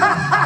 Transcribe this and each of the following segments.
ha ha!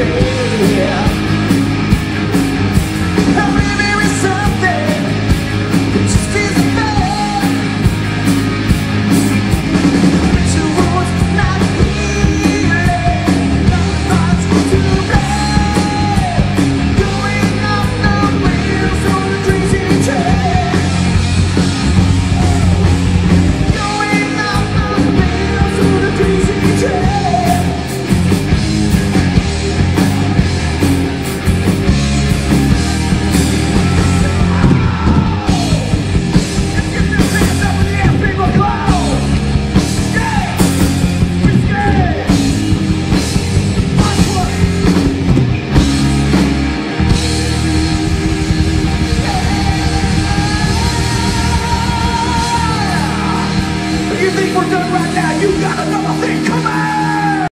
Baby You gotta know I thing.